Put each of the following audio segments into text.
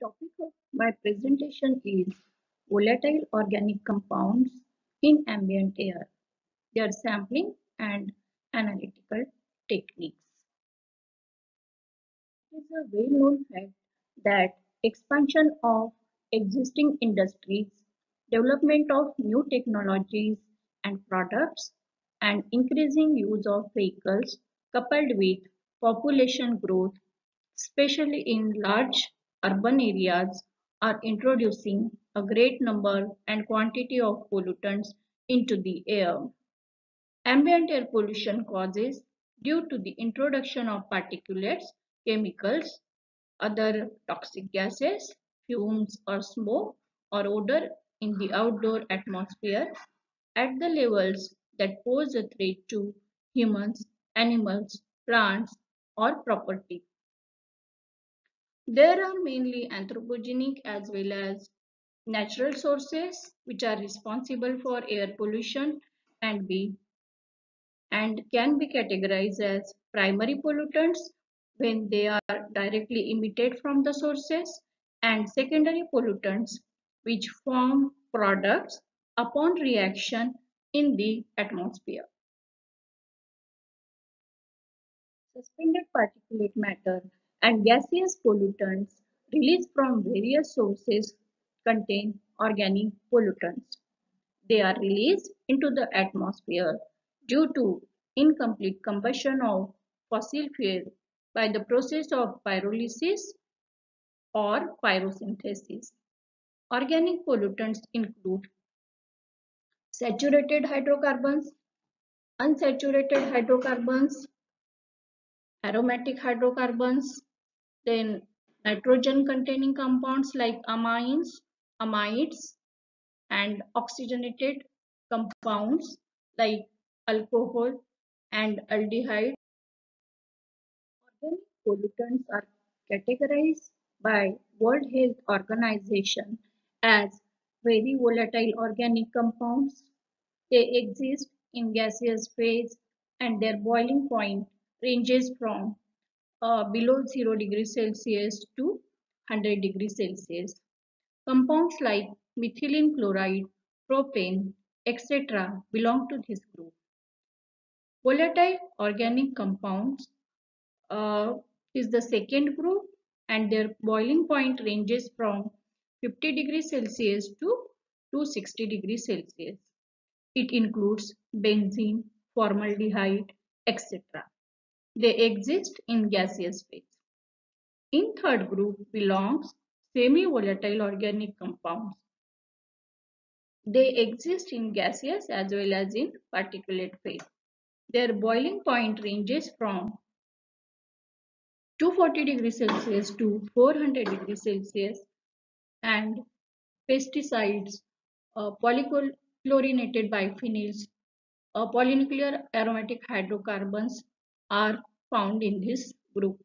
Topic of my presentation is volatile organic compounds in ambient air, their sampling and analytical techniques. It is a well-known fact that expansion of existing industries, development of new technologies and products, and increasing use of vehicles coupled with population growth, especially in large urban areas, are introducing a great number and quantity of pollutants into the air. Ambient air pollution causes due to the introduction of particulates, chemicals, other toxic gases, fumes or smoke or odor in the outdoor atmosphere at the levels that pose a threat to humans, animals, plants or property. There are mainly anthropogenic as well as natural sources which are responsible for air pollution and be and can be categorized as primary pollutants when they are directly emitted from the sources and secondary pollutants which form products upon reaction in the atmosphere. Suspended particulate matter and gaseous pollutants released from various sources contain organic pollutants. They are released into the atmosphere due to incomplete combustion of fossil fuel by the process of pyrolysis or pyrosynthesis. Organic pollutants include saturated hydrocarbons, unsaturated hydrocarbons, aromatic hydrocarbons, then nitrogen containing compounds like amines, amides, and oxygenated compounds like alcohol and aldehyde. Organic pollutants are categorized by World Health Organization as very volatile organic compounds. They exist in gaseous phase and their boiling point ranges from uh, below 0 degrees Celsius to 100 degrees Celsius. Compounds like methylene chloride, propane, etc. belong to this group. Volatile organic compounds uh, is the second group and their boiling point ranges from 50 degrees Celsius to 260 degrees Celsius. It includes benzene, formaldehyde, etc. They exist in gaseous phase. In third group belongs semi-volatile organic compounds. They exist in gaseous as well as in particulate phase. Their boiling point ranges from 240 degrees Celsius to 400 degrees Celsius and pesticides, uh, polychlorinated biphenyls, uh, polynuclear aromatic hydrocarbons are found in this group.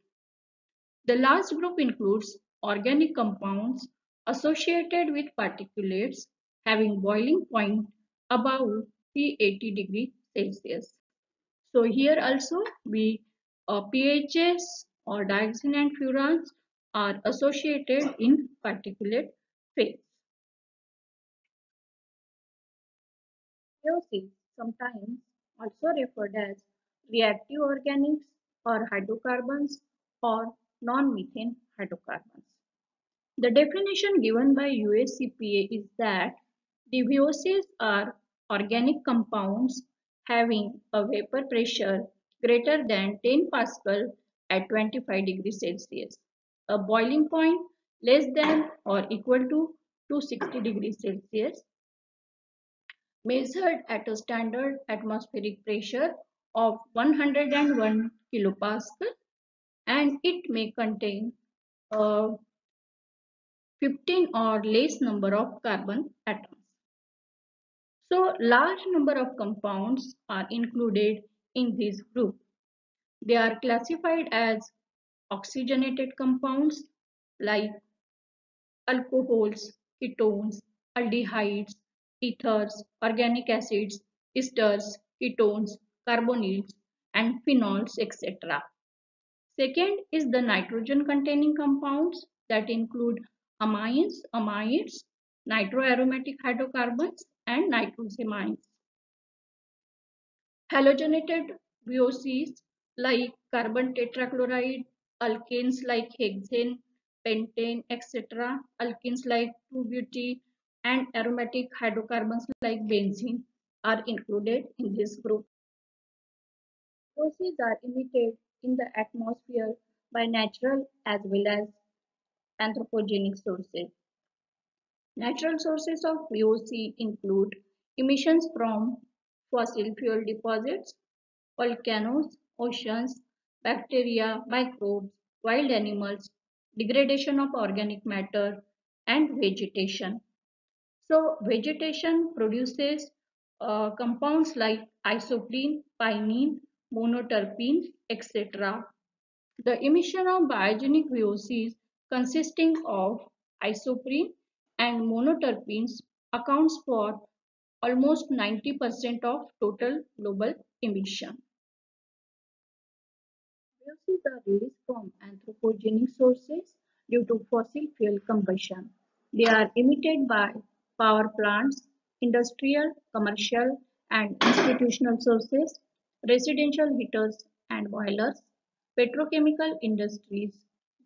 The last group includes organic compounds associated with particulates having boiling point above 380 degree Celsius. So here also we uh, PHS or dioxin and furans are associated in particulate phase. Meiosis, sometimes also referred as reactive organics or hydrocarbons or non-methane hydrocarbons. The definition given by USEPA is that the VOCs are organic compounds having a vapor pressure greater than 10 Pascal at 25 degrees Celsius, a boiling point less than or equal to 260 degrees Celsius, measured at a standard atmospheric pressure of 101 kilopascal and it may contain a 15 or less number of carbon atoms. So large number of compounds are included in this group. They are classified as oxygenated compounds like alcohols, ketones, aldehydes, ethers, organic acids, esters, ketones, carbonyls, and phenols, etc. Second is the nitrogen containing compounds that include amines, amides, nitroaromatic hydrocarbons, and nitrosamines. Halogenated VOCs like carbon tetrachloride, alkanes like hexane, pentane, etc., alkenes like 2-buty, and aromatic hydrocarbons like benzene are included in this group. VOCs are emitted in the atmosphere by natural as well as anthropogenic sources. Natural sources of VOC include emissions from fossil fuel deposits, volcanoes, oceans, bacteria, microbes, wild animals, degradation of organic matter, and vegetation. So vegetation produces uh, compounds like isoprene, pinene, monoterpenes, etc. The emission of biogenic VOCs consisting of isoprene and monoterpenes accounts for almost 90% of total global emission. VOCs are released from anthropogenic sources due to fossil fuel combustion. They are emitted by power plants, industrial, commercial, and institutional sources, residential heaters and boilers, petrochemical industries,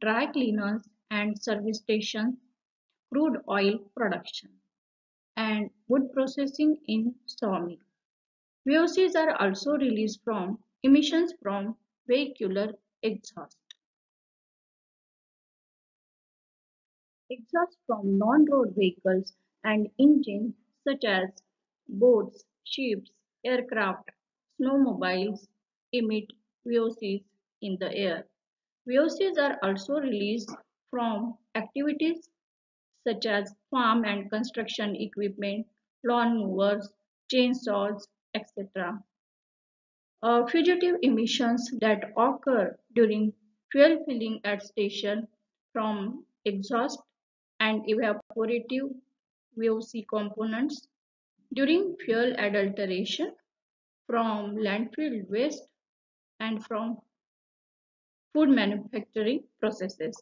dry cleaners and service stations, crude oil production, and wood processing in sawmill. VOCs are also released from emissions from vehicular exhaust. Exhaust from non-road vehicles and engines such as boats, ships, aircraft, snowmobiles emit VOCs in the air. VOCs are also released from activities such as farm and construction equipment, lawn mowers, chainsaws, etc. Uh, fugitive emissions that occur during fuel filling at station from exhaust and evaporative VOC components during fuel adulteration from landfill waste and from food manufacturing processes.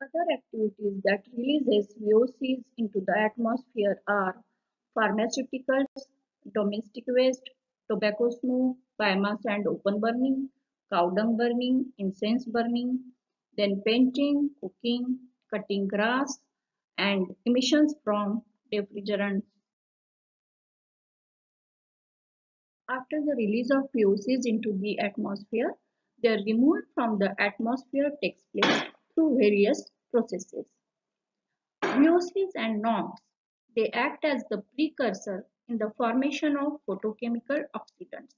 Other activities that releases VOCs into the atmosphere are pharmaceuticals, domestic waste, tobacco smoke, biomass and open burning, cow dung burning, incense burning, then painting, cooking, cutting grass, and emissions from refrigerants. After the release of VOCs into the atmosphere, their removal from the atmosphere takes place through various processes. VOCs and NOx, they act as the precursor in the formation of photochemical oxidants.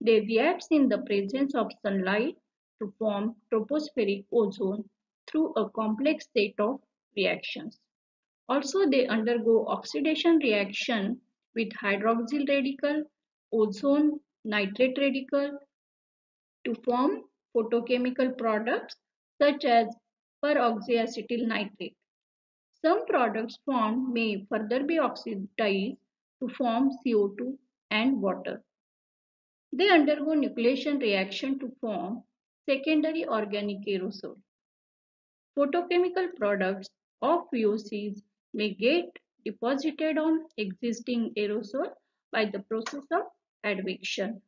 They react in the presence of sunlight to form tropospheric ozone through a complex set of reactions. Also, they undergo oxidation reaction with hydroxyl radical, ozone, nitrate radical to form photochemical products such as peroxyacetyl nitrate. Some products formed may further be oxidized to form CO2 and water. They undergo nucleation reaction to form secondary organic aerosol. Photochemical products of VOCs may get deposited on existing aerosol by the process of advection.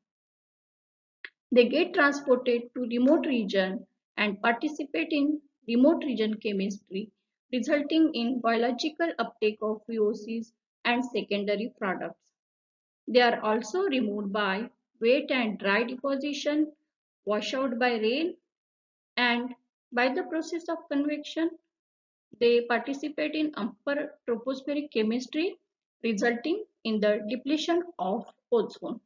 They get transported to remote region and participate in remote region chemistry resulting in biological uptake of VOCs and secondary products. They are also removed by wet and dry deposition, washout by rain, and by the process of convection, they participate in upper tropospheric chemistry resulting in the depletion of ozone.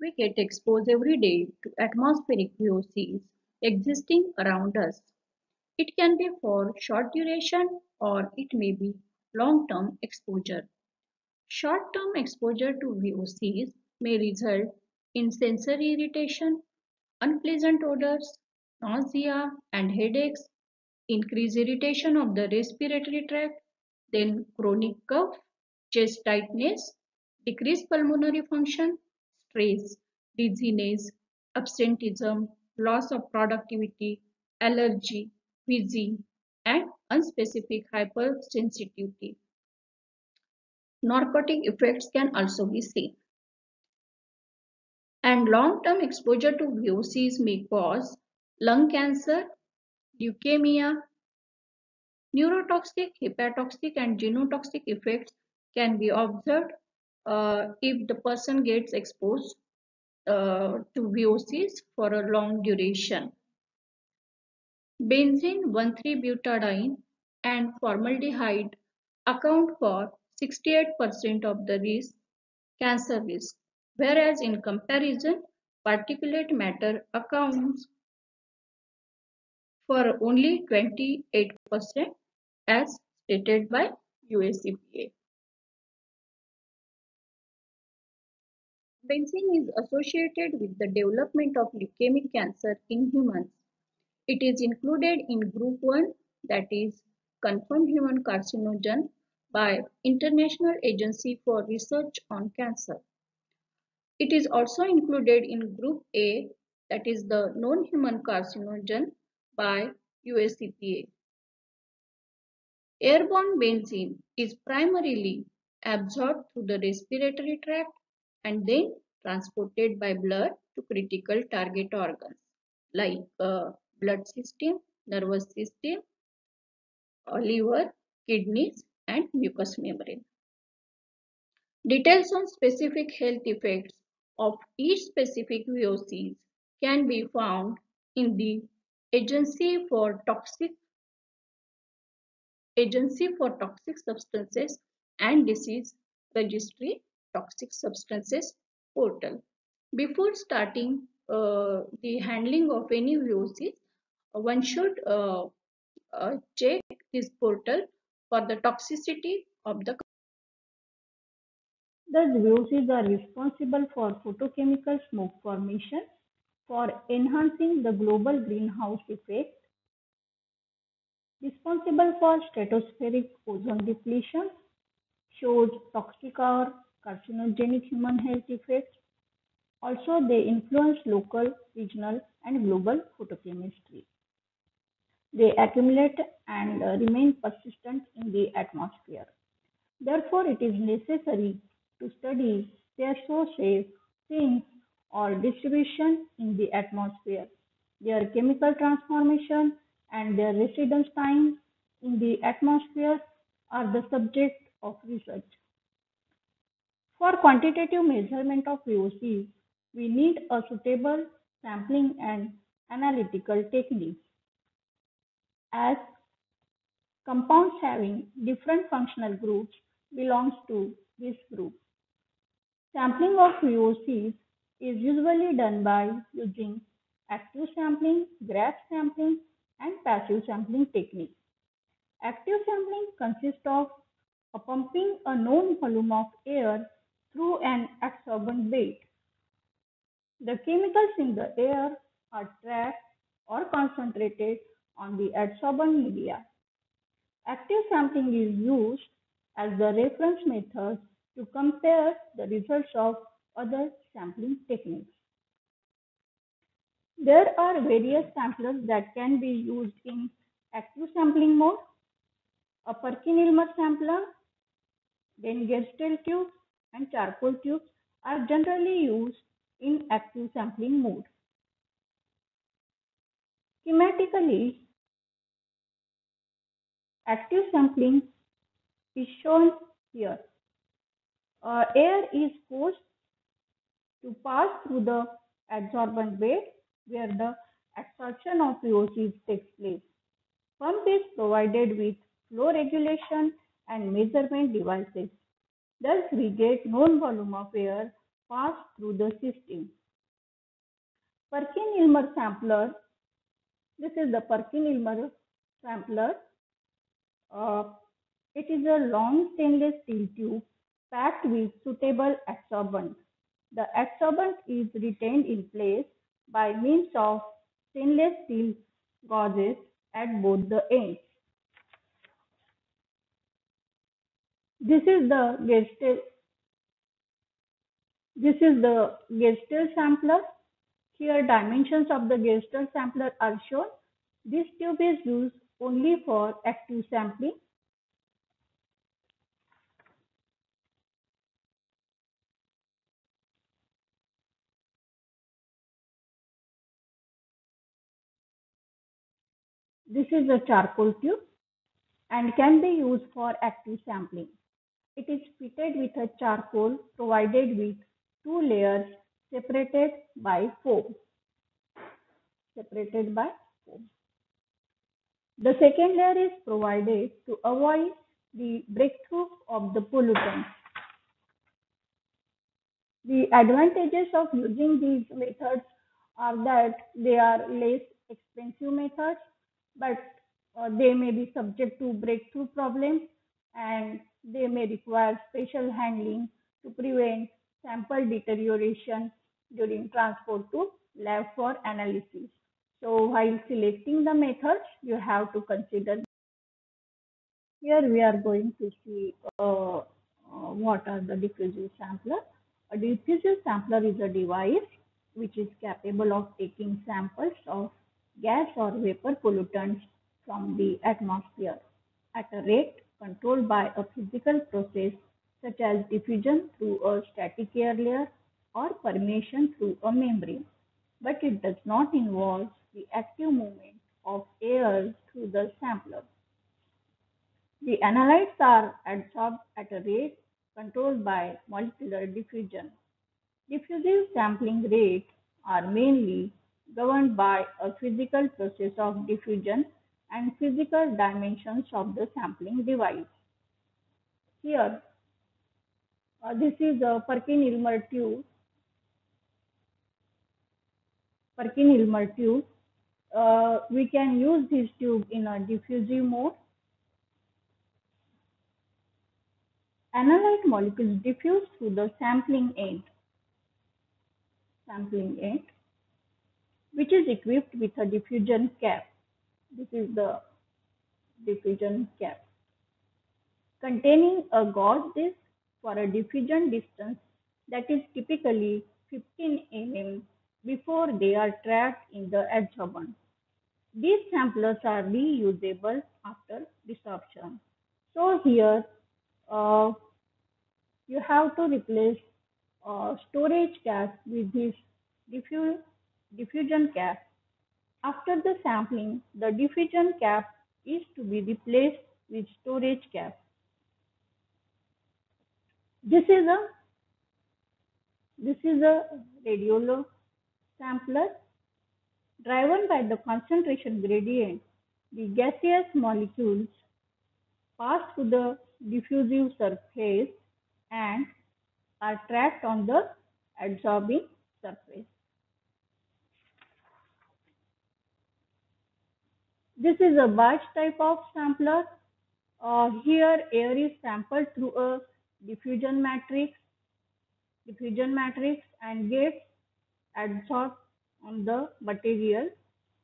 We get exposed every day to atmospheric VOCs existing around us. It can be for short duration or it may be long-term exposure. Short-term exposure to VOCs may result in sensory irritation, unpleasant odors, nausea and headaches, increased irritation of the respiratory tract, then chronic cough, chest tightness, decreased pulmonary function, stress, dizziness, absenteeism, loss of productivity, allergy, wheezing, and unspecific hypersensitivity. Narcotic effects can also be seen. And long-term exposure to VOCs may cause lung cancer, leukemia, neurotoxic, hepatotoxic, and genotoxic effects can be observed uh, if the person gets exposed uh, to VOCs for a long duration. Benzene 1,3-butadiene and formaldehyde account for 68% of the risk, cancer risk, whereas in comparison, particulate matter accounts for only 28% as stated by USEPA. Benzene is associated with the development of leukemic cancer in humans. It is included in group 1 that is confirmed human carcinogen by International Agency for Research on Cancer. It is also included in group A that is the known human carcinogen by US EPA. Airborne benzene is primarily absorbed through the respiratory tract and then transported by blood to critical target organs like uh, blood system, nervous system, uh, liver, kidneys and mucous membrane. Details on specific health effects of each specific VOCs can be found in the Agency for Toxic Agency for Toxic Substances and Disease Registry Toxic Substances portal. Before starting uh, the handling of any VOCs, one should uh, uh, check this portal for the toxicity of the Thus, VOCs are responsible for photochemical smog formation, for enhancing the global greenhouse effect, responsible for stratospheric ozone depletion, shows toxic or carcinogenic human health effects. Also, they influence local, regional, and global photochemistry. They accumulate and uh, remain persistent in the atmosphere. Therefore, it is necessary to study their sources, sinks, or distribution in the atmosphere, their chemical transformation, and their residence time in the atmosphere are the subject of research. For quantitative measurement of VOCs, we need a suitable sampling and analytical techniques. As compounds having different functional groups belongs to this group. Sampling of VOCs is usually done by using active sampling, grab sampling, and passive sampling techniques. Active sampling consists of pumping a known volume of air through an adsorbent bed. The chemicals in the air are trapped or concentrated on the adsorbent media. Active sampling is used as the reference method to compare the results of other sampling techniques. There are various samplers that can be used in active sampling mode. A Perkin-Elmer sampler, then Gerstel tubes and charcoal tubes are generally used in active sampling mode. Schematically, active sampling is shown here. Uh, air is forced to pass through the adsorbent bed where the absorption of VOCs takes place. Pump is provided with flow regulation and measurement devices. Thus, we get known volume of air passed through the system. Perkin-Elmer sampler. This is the Perkin-Elmer sampler. Uh, it is a long stainless steel tube packed with suitable adsorbent. The adsorbent is retained in place by means of stainless steel gauges at both the ends. This is the Gerstel. This is the Gerstel sampler. Here dimensions of the Gerstel sampler are shown. This tube is used only for active sampling. This is a charcoal tube and can be used for active sampling. It is fitted with a charcoal provided with two layers separated by foam. Separated by foam. The second layer is provided to avoid the breakthrough of the pollutants. The advantages of using these methods are that they are less expensive methods, but uh, they may be subject to breakthrough problems and they may require special handling to prevent sample deterioration during transport to lab for analysis. So while selecting the methods, you have to consider. Here we are going to see uh, uh, what are the diffusive sampler. A diffusive sampler is a device which is capable of taking samples of gas or vapor pollutants from the atmosphere at a rate controlled by a physical process such as diffusion through a static air layer or permeation through a membrane, but it does not involve the active movement of air through the sampler. The analytes are adsorbed at a rate controlled by molecular diffusion. Diffusive sampling rates are mainly governed by a physical process of diffusion and physical dimensions of the sampling device. Here, uh, this is a Perkin-Elmer tube. Perkin-Elmer tube. Uh, we can use this tube in a diffusive mode. Analyte molecules diffuse through the sampling end. Sampling end, which is equipped with a diffusion cap. This is the diffusion cap containing a gauge disc for a diffusion distance that is typically 15 mm before they are trapped in the adsorbent. These samplers are reusable after desorption. So here uh, you have to replace uh, storage cap with this diffu diffusion cap. After the sampling, the diffusion cap is to be replaced with storage cap. This is a this is a Radiello sampler driven by the concentration gradient. The gaseous molecules pass through the diffusive surface and are trapped on the adsorbing surface. This is a batch type of sampler. Uh, here air is sampled through a diffusion matrix, diffusion matrix and gets adsorbed on the material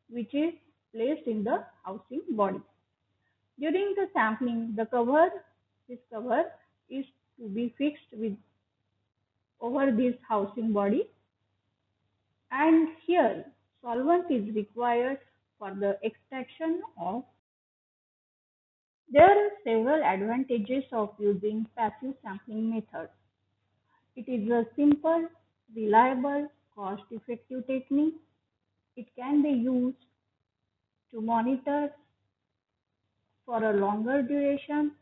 which is placed in the housing body. During the sampling, the cover, this cover is to be fixed with over this housing body and here solvent is required for the extraction of there are several advantages of using passive sampling method. It is a simple, reliable, cost-effective technique. It can be used to monitor for a longer duration.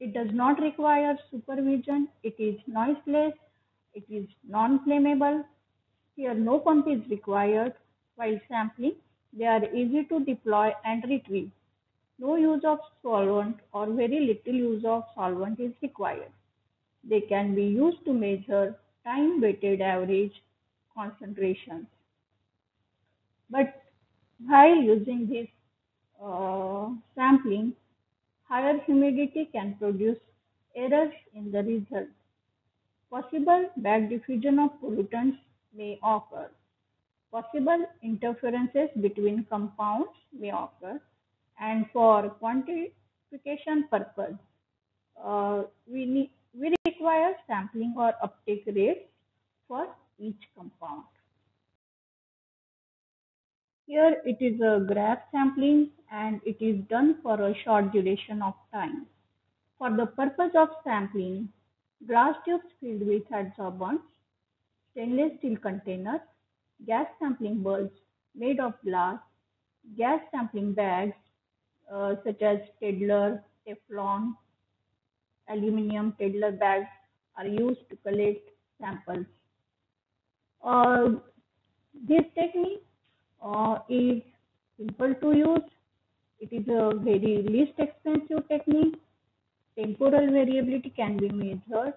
It does not require supervision. It is noiseless. It is non-flammable. Here no pump is required while sampling. They are easy to deploy and retrieve. No use of solvent or very little use of solvent is required. They can be used to measure time weighted average concentrations. But while using this uh, sampling, higher humidity can produce errors in the result. Possible back diffusion of pollutants may occur. Possible interferences between compounds may occur and for quantification purpose, uh, we, need, we require sampling or uptake rates for each compound. Here it is a grab sampling and it is done for a short duration of time. For the purpose of sampling, glass tubes filled with adsorbents, stainless steel containers, gas sampling bulbs made of glass, gas sampling bags uh, such as Tedlar, Teflon, aluminum Tedlar bags are used to collect samples. Uh, this technique uh, is simple to use. It is a very least expensive technique. Temporal variability can be measured.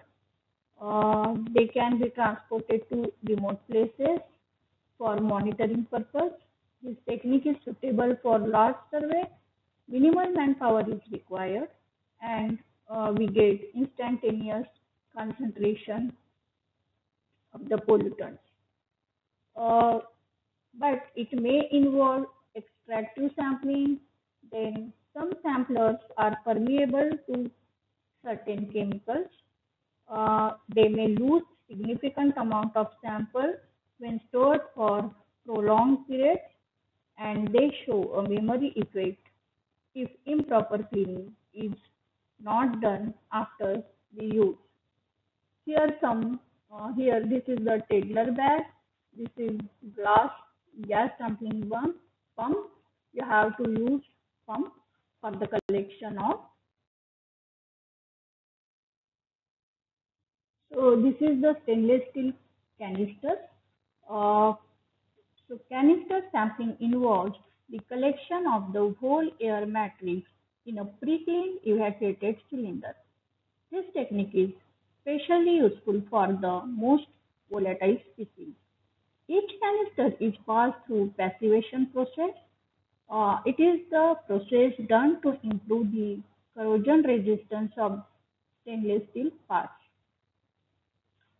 Uh, they can be transported to remote places for monitoring purpose. This technique is suitable for large survey. Minimal manpower is required and uh, we get instantaneous concentration of the pollutants. Uh, but it may involve extractive sampling. Then some samplers are permeable to certain chemicals. Uh, they may lose significant amount of sample when stored for prolonged periods and they show a memory effect if improper cleaning is not done after the use. Here some, uh, here this is the Tedlar bag, this is glass gas sampling pump. You have to use pump for the collection of. So this is the stainless steel canister. Uh, so canister sampling involves the collection of the whole air matrix in a pre-cleaned evacuated cylinder. This technique is especially useful for the most volatile species. Each canister is passed through passivation process. Uh, it is the process done to improve the corrosion resistance of stainless steel parts.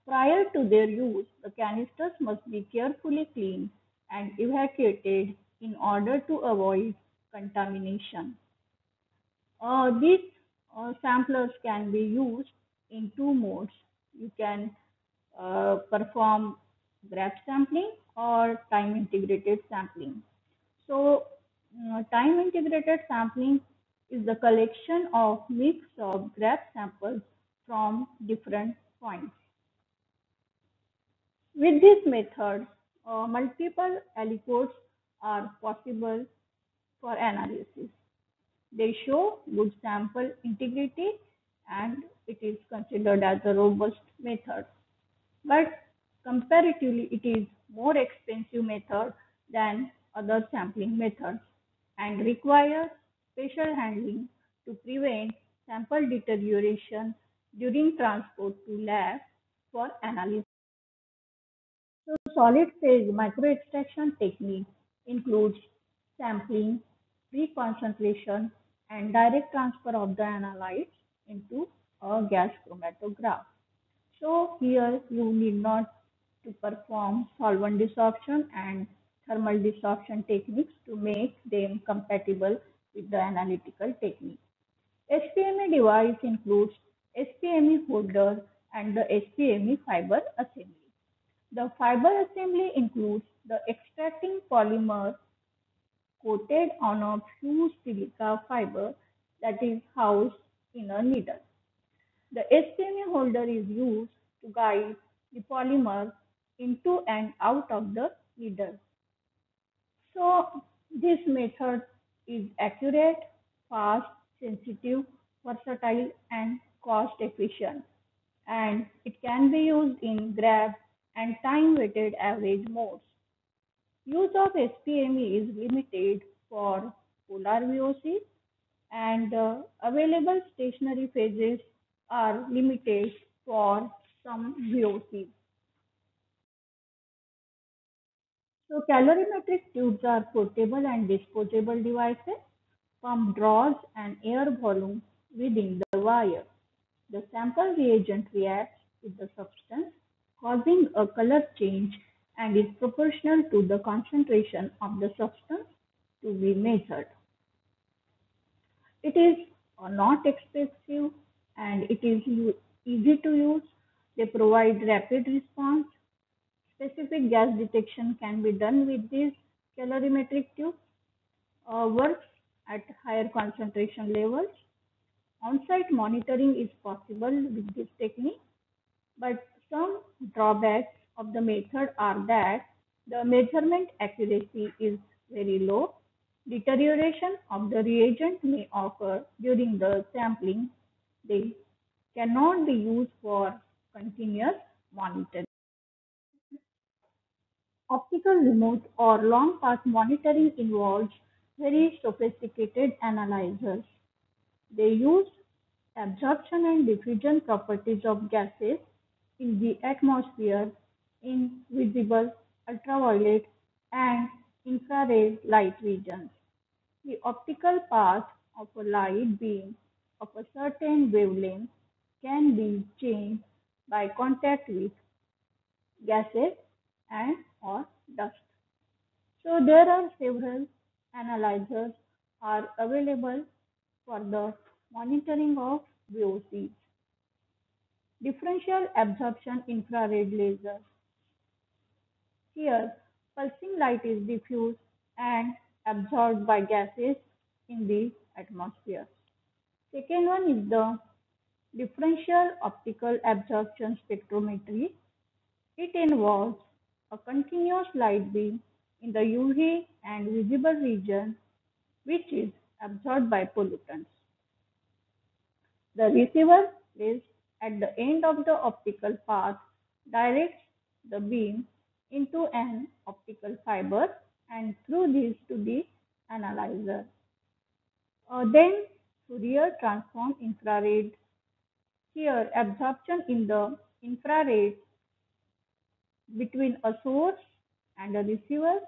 Prior to their use, the canisters must be carefully cleaned and evacuated in order to avoid contamination. Uh, these uh, samplers can be used in two modes. You can uh, perform grab sampling or time integrated sampling. So uh, time integrated sampling is the collection of mix of grab samples from different points. With this method, uh, multiple aliquots are possible for analysis. They show good sample integrity and it is considered as a robust method. But comparatively, it is more expensive method than other sampling methods and requires special handling to prevent sample deterioration during transport to lab for analysis. So solid phase microextraction technique includes sampling, pre-concentration, and direct transfer of the analytes into a gas chromatograph. So here you need not to perform solvent desorption and thermal desorption techniques to make them compatible with the analytical technique. SPME device includes SPME holder and the SPME fiber assembly. The fiber assembly includes the extracting polymer coated on a fused silica fiber that is housed in a needle. The SPME holder is used to guide the polymer into and out of the needle. So this method is accurate, fast, sensitive, versatile and cost efficient and it can be used in grab and time weighted average modes. Use of SPME is limited for polar VOCs and uh, available stationary phases are limited for some VOCs. So colorimetric tubes are portable and disposable devices. Pump draws an air volume within the wire. The sample reagent reacts with the substance causing a color change and is proportional to the concentration of the substance to be measured. It is not expensive and it is easy to use. They provide rapid response. Specific gas detection can be done with these colorimetric tubes. uh, works at higher concentration levels. On-site monitoring is possible with this technique, but some drawbacks of the method are that the measurement accuracy is very low. Deterioration of the reagent may occur during the sampling. They cannot be used for continuous monitoring. Optical remote or long path monitoring involves very sophisticated analyzers. They use absorption and diffusion properties of gases in the atmosphere in visible, ultraviolet, and infrared light regions. The optical path of a light beam of a certain wavelength can be changed by contact with gases and or dust. So there are several analyzers are available for the monitoring of VOCs. Differential absorption infrared laser. Here, pulsing light is diffused and absorbed by gases in the atmosphere. Second one is the differential optical absorption spectrometry. It involves a continuous light beam in the UV and visible region which is absorbed by pollutants. The receiver is at the end of the optical path directs the beam into an optical fiber and through this to the analyzer. Uh, then Fourier transform infrared. Here absorption in the infrared between a source and a receiver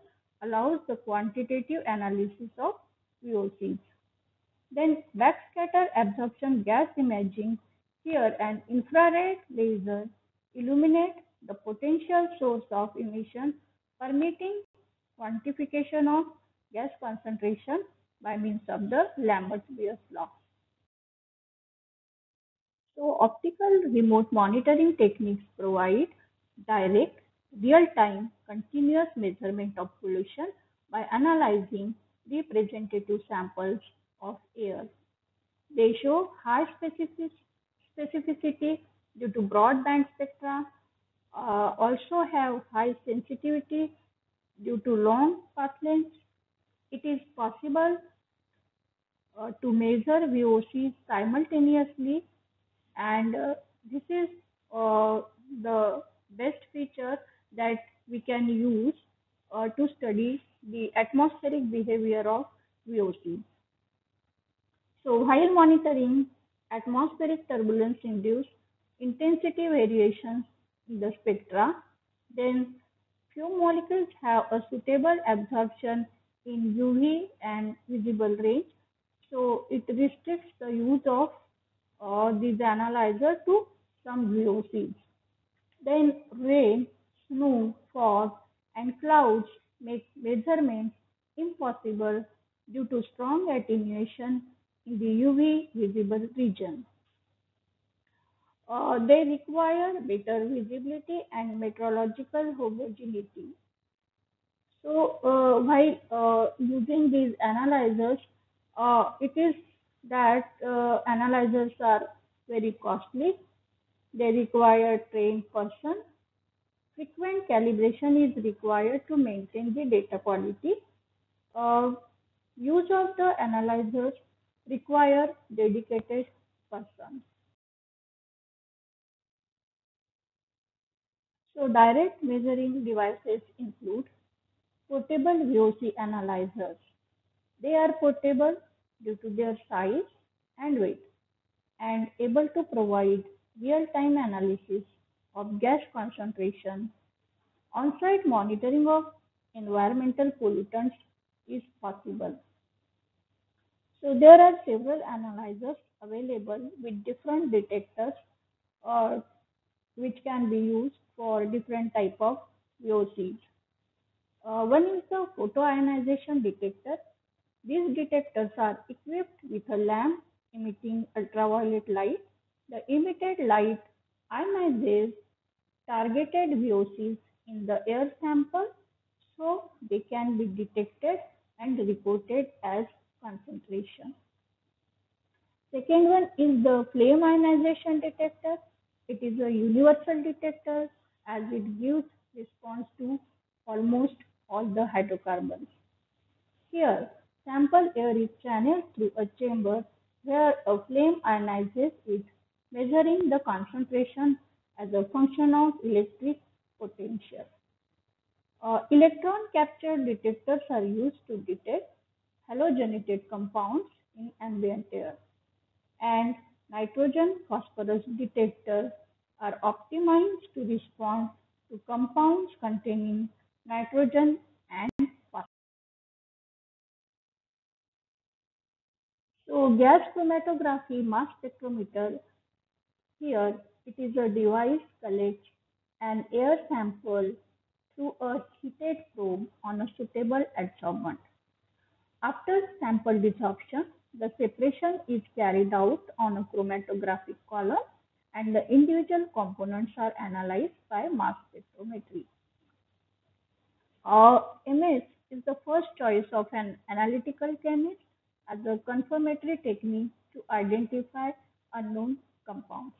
allows the quantitative analysis of VOCs. Then backscatter absorption gas imaging. Here an infrared laser illuminates the potential source of emission permitting quantification of gas concentration by means of the Lambert-Beer law. So optical remote monitoring techniques provide direct, real-time, continuous measurement of pollution by analyzing representative samples of air. They show high specificity due to broadband spectra, uh, also have high sensitivity due to long path lengths. It is possible uh, to measure VOCs simultaneously and uh, this is uh, the best feature that we can use uh, to study the atmospheric behavior of VOCs. So while monitoring atmospheric turbulence induced intensity variations in the spectra, then few molecules have a suitable absorption in UV and visible range. So it restricts the use of uh, these analyzer to some VOCs. Then rain, snow, fog and clouds make measurements impossible due to strong attenuation in the UV visible region. Uh, they require better visibility and metrological homogeneity. So uh, while uh, using these analyzers, uh, it is that uh, analyzers are very costly. They require trained person. Frequent calibration is required to maintain the data quality. Uh, use of the analyzers require dedicated person. So direct measuring devices include portable VOC analyzers. They are portable due to their size and weight and able to provide real-time analysis of gas concentration. On-site monitoring of environmental pollutants is possible. So there are several analyzers available with different detectors or which can be used for different type of VOCs. Uh, one is the photoionization detector. These detectors are equipped with a lamp emitting ultraviolet light. The emitted light ionizes targeted VOCs in the air sample so they can be detected and reported as concentration. Second one is the flame ionization detector. It is a universal detector as it gives response to almost all the hydrocarbons. Here, sample air is channeled through a chamber where a flame ionizes it, measuring the concentration as a function of electric potential. Uh, electron capture detectors are used to detect halogenated compounds in ambient air and nitrogen phosphorus detectors are optimized to respond to compounds containing nitrogen and phosphorus. So gas chromatography mass spectrometer here it is a device collects an air sample through a heated probe on a suitable adsorbent. After sample desorption, the separation is carried out on a chromatographic column and the individual components are analyzed by mass spectrometry. Uh, MS is the first choice of an analytical chemist as a confirmatory technique to identify unknown compounds.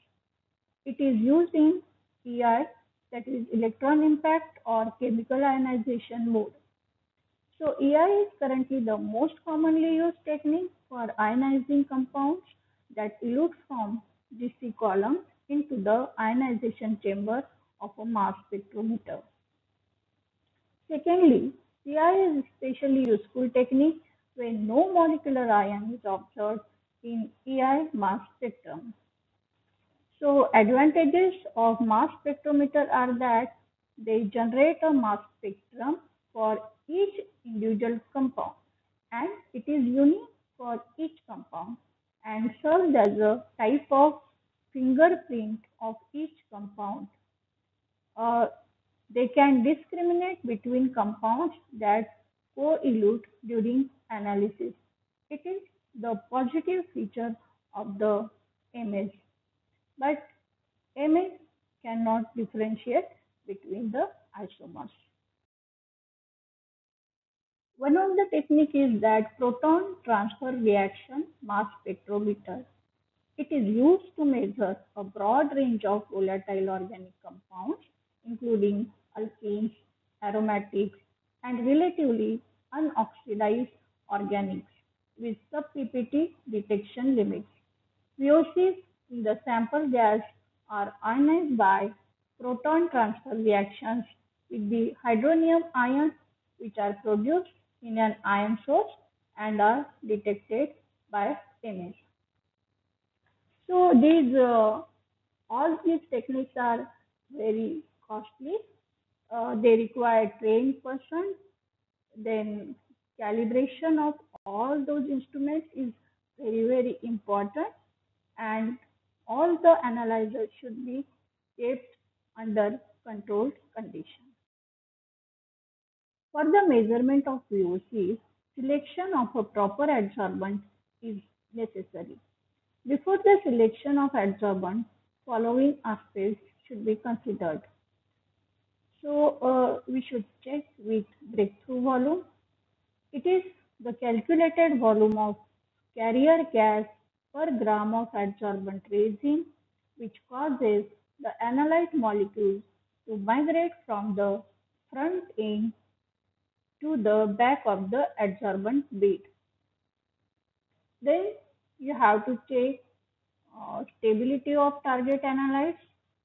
It is used in EI, that is electron impact or chemical ionization mode. So EI is currently the most commonly used technique for ionizing compounds that elute from GC column into the ionization chamber of a mass spectrometer. Secondly, CI is especially useful technique when no molecular ion is observed in EI mass spectrum. So advantages of mass spectrometer are that they generate a mass spectrum for each individual compound and it is unique for each compound and serves as a type of fingerprint of each compound. Uh, they can discriminate between compounds that co-elute during analysis. It is the positive feature of the MS, but MS cannot differentiate between the isomers. One of the technique is that proton transfer reaction mass spectrometer. It is used to measure a broad range of volatile organic compounds, including alkenes, aromatics, and relatively unoxidized organics with sub-ppt detection limits. VOCs in the sample gas are ionized by proton transfer reactions with the hydronium ions which are produced in an ion source and are detected by MS. So these uh, all these techniques are very costly. Uh, they require trained person. Then calibration of all those instruments is very very important, and all the analyzers should be kept under controlled conditions. For the measurement of VOCs, selection of a proper adsorbent is necessary. Before the selection of adsorbent, following aspects should be considered. So uh, we should check with breakthrough volume. It is the calculated volume of carrier gas per gram of adsorbent resin which causes the analyte molecules to migrate from the front end to the back of the adsorbent bead. Then you have to check uh, stability of target analytes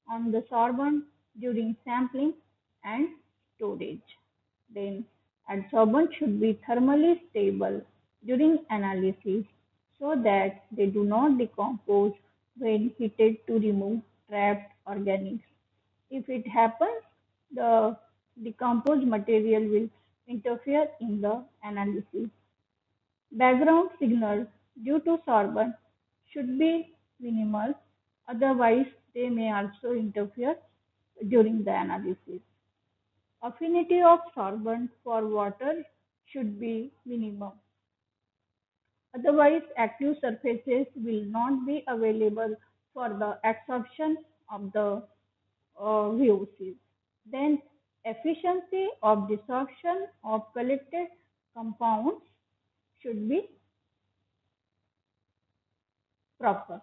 on the sorbent during sampling and storage. Then adsorbent should be thermally stable during analysis so that they do not decompose when heated to remove trapped organics. If it happens, the decomposed material will interfere in the analysis. Background signals due to sorbent should be minimal, otherwise they may also interfere during the analysis. Affinity of sorbent for water should be minimum. Otherwise, active surfaces will not be available for the absorption of the uh, VOCs. Then efficiency of desorption of collected compounds should be proper.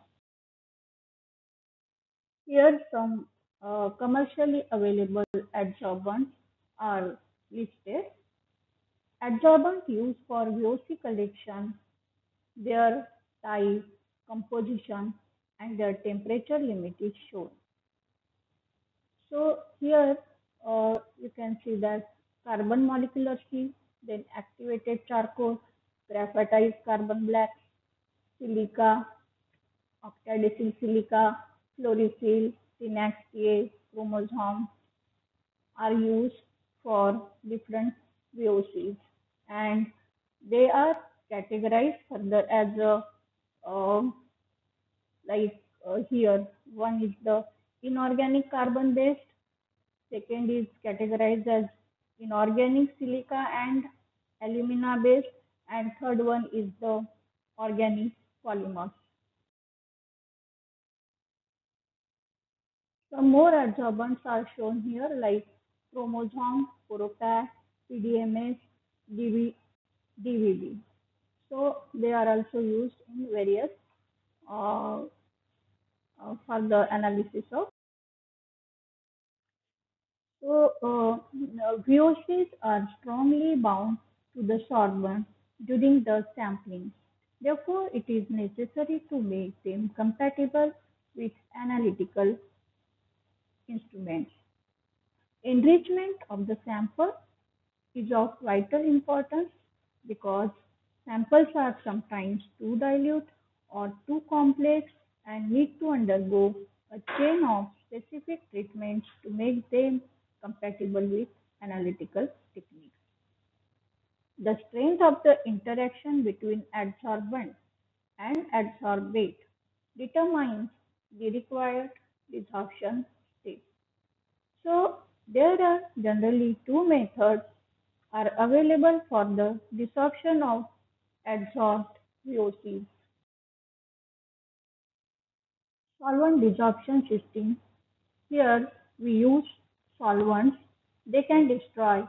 Here some uh, commercially available adsorbents are listed. Adsorbent used for VOC collection, their type, composition and their temperature limit is shown. So here uh, you can see that carbon molecular sieve, then activated charcoal, graphitized carbon black, silica, octadecyl silica, Florisil, Tenax TA, Chromosorb are used for different VOCs and they are categorized further as a uh, like uh, here. One is the inorganic carbon based second is categorized as inorganic silica and alumina based and third one is the organic polymers some more adsorbents are shown here like Chromosorb Porapak pdms DV, dvd so they are also used in various uh, uh, for the analysis of. So uh, are strongly bound to the sorbent during the sampling. Therefore, it is necessary to make them compatible with analytical instruments. Enrichment of the sample is of vital importance because samples are sometimes too dilute or too complex and need to undergo a chain of specific treatments to make them compatible with analytical techniques. The strength of the interaction between adsorbent and adsorbate determines the required desorption state. So, there are generally two methods are available for the desorption of adsorbed VOCs. solvent desorption system. Here we use solvents. They can destroy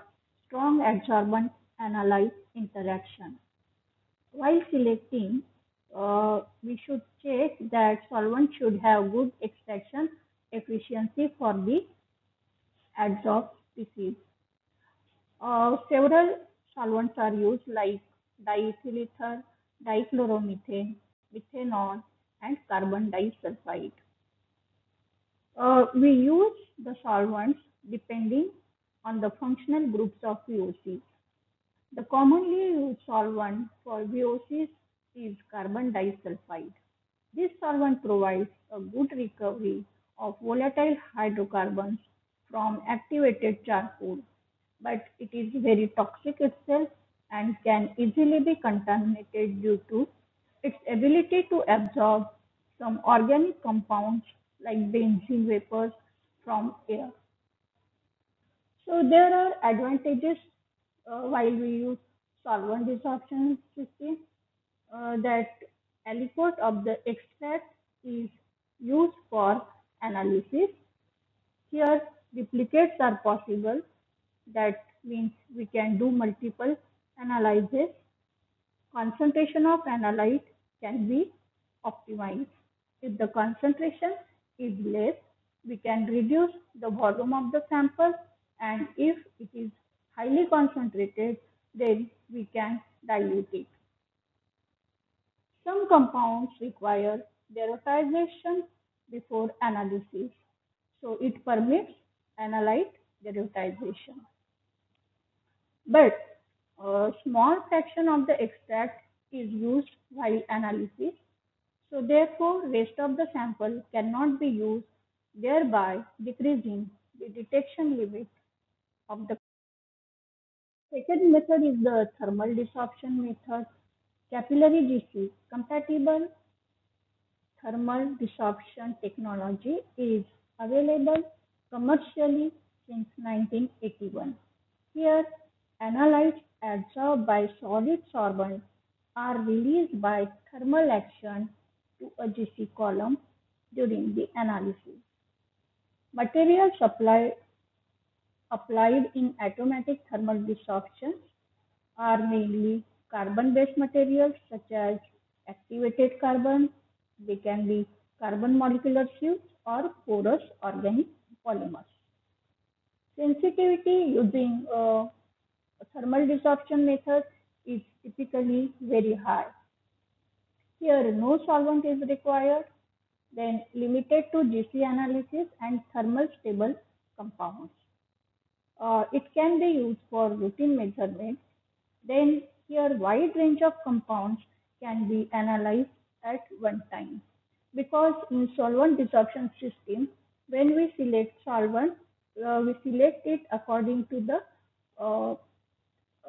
strong adsorbent analyte interaction. While selecting, uh, we should check that solvent should have good extraction efficiency for the adsorbed species. Uh, several solvents are used like diethyl ether, dichloromethane, methanol, and carbon disulfide. Uh, we use the solvents depending on the functional groups of VOCs. The commonly used solvent for VOCs is carbon disulfide. This solvent provides a good recovery of volatile hydrocarbons from activated charcoal, but it is very toxic itself and can easily be contaminated due to its ability to absorb some organic compounds like benzene vapors from air. So there are advantages uh, while we use solvent desorption system uh, that aliquot of the extract is used for analysis. Here duplicates are possible. That means we can do multiple analyses. Concentration of analyte can be optimized. If the concentration is less, we can reduce the volume of the sample and if it is highly concentrated, then we can dilute it. Some compounds require derivatization before analysis, so it permits analyte derivatization. But a small fraction of the extract is used while analysis so therefore, rest of the sample cannot be used, thereby decreasing the detection limit of the Second method is the thermal desorption method. Capillary GC compatible thermal desorption technology is available commercially since 1981. Here, analytes adsorbed by solid sorbent are released by thermal action to a GC column during the analysis. Material supply applied in automatic thermal desorption are mainly carbon-based materials such as activated carbon. They can be carbon molecular sieves or porous organic polymers. Sensitivity using uh, thermal desorption method is typically very high. Here no solvent is required, then limited to GC analysis and thermal stable compounds. Uh, it can be used for routine measurements. Then here wide range of compounds can be analyzed at one time. Because in solvent desorption system, when we select solvent, uh, we select it according to the uh,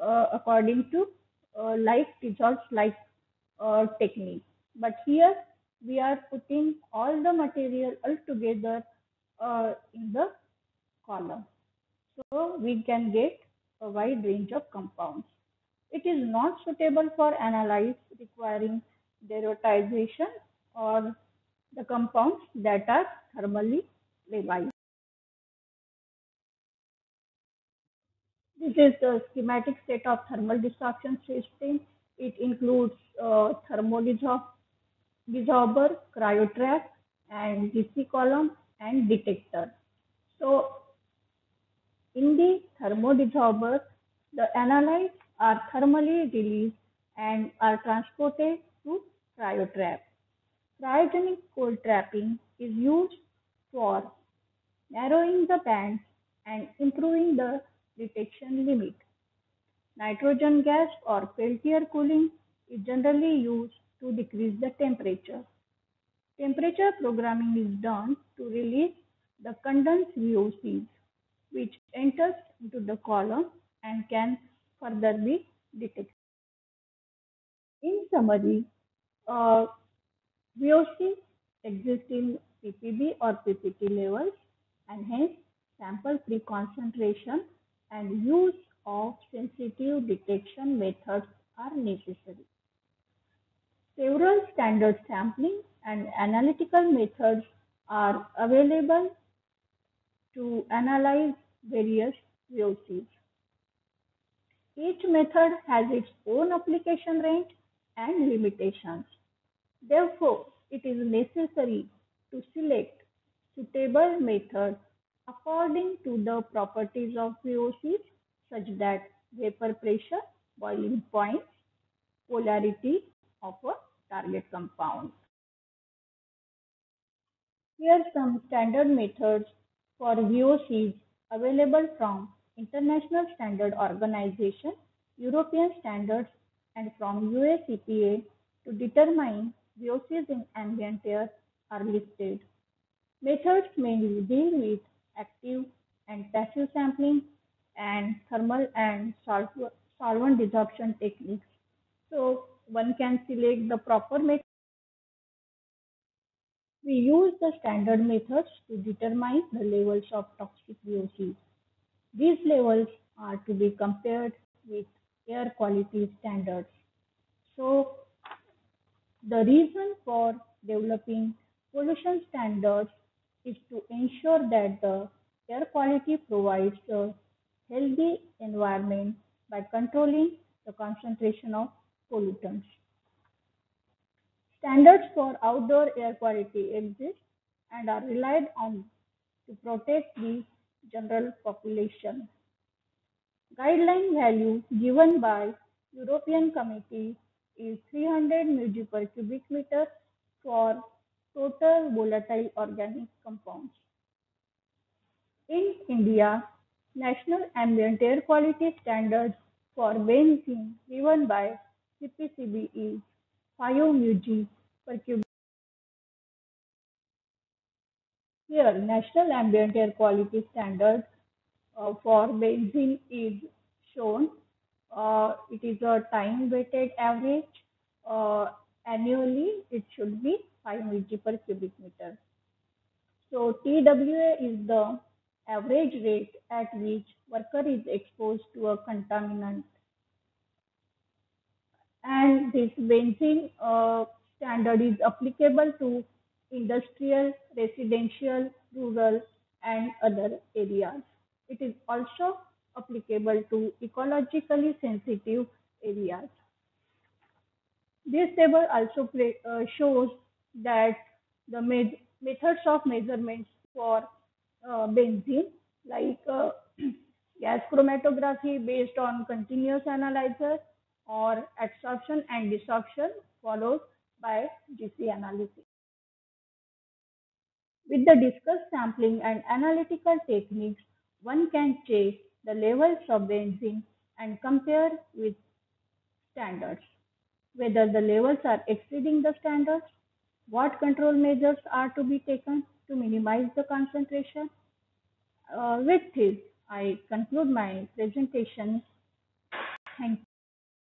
uh, according to uh, like dissolves like uh, technique. But here we are putting all the material all together uh, in the column. So we can get a wide range of compounds. It is not suitable for analysis requiring derivation or the compounds that are thermally labile. This is the schematic set of thermal desorption system. It includes uh, thermodesorber, cryotrap, and GC column and detector. So, in the thermodesorber, the analytes are thermally released and are transported to cryotrap. Cryogenic cold trapping is used for narrowing the bands and improving the detection limit. Nitrogen gas or Peltier cooling is generally used to decrease the temperature. Temperature programming is done to release the condensed VOCs, which enters into the column and can further be detected. In summary, uh, VOCs exist in ppb or ppt levels and hence sample pre-concentration and use of sensitive detection methods are necessary. Several standard sampling and analytical methods are available to analyze various VOCs. Each method has its own application range and limitations. Therefore, it is necessary to select suitable method according to the properties of VOCs such that vapor pressure, boiling point, polarity of a target compound. Here are some standard methods for VOCs available from International Standard Organization, European standards and from US EPA to determine VOCs in ambient air are listed. Methods mainly deal with active and passive sampling and thermal and solvent desorption techniques. So one can select the proper method. We use the standard methods to determine the levels of toxic VOCs. These levels are to be compared with air quality standards. So the reason for developing pollution standards is to ensure that the air quality provides a healthy environment by controlling the concentration of pollutants. Standards for outdoor air quality exist and are relied on to protect the general population. Guideline value given by European Committee is 300 mg per cubic meter for total volatile organic compounds. In India, National Ambient Air Quality Standards for benzene given by CPCB is 5 mg per cubic Here, National Ambient Air Quality Standard uh, for benzene is shown. Uh, it is a time-weighted average. Uh, annually, it should be 5 mg per cubic meter. So TWA is the average rate at which worker is exposed to a contaminant. And this benzene uh, standard is applicable to industrial, residential, rural, and other areas. It is also applicable to ecologically sensitive areas. This table also uh, shows that the methods of measurements for uh, benzene, like uh, gas chromatography based on continuous analyzer or absorption and desorption followed by GC analysis. With the discussed sampling and analytical techniques, one can check the levels of benzene and compare with standards, whether the levels are exceeding the standards, what control measures are to be taken to minimize the concentration. Uh, with this, I conclude my presentation. Thank you.